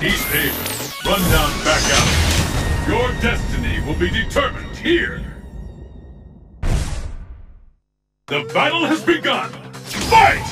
East Haven, run down back out. Your destiny will be determined here. The battle has begun. Fight!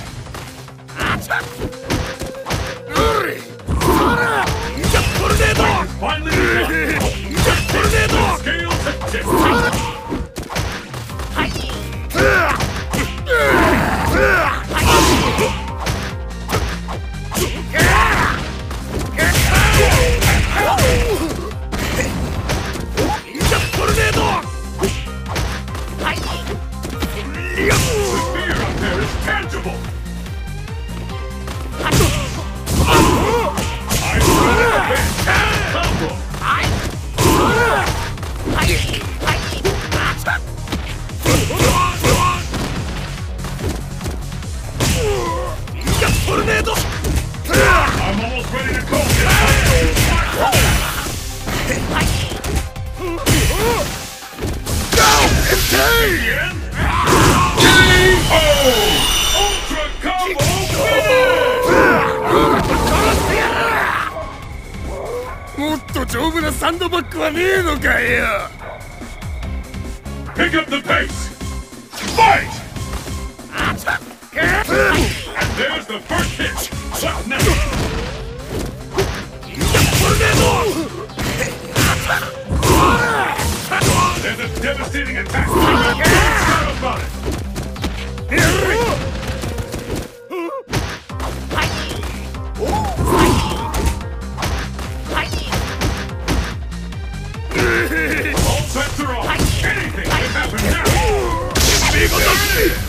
Fear up there is tangible. I'm almost ready to call もっと丈夫なサンドバッグはねえのかよ Pick up the pace! Fight! There's the first hit! What next? There's a devastating attack! How about it? Hey!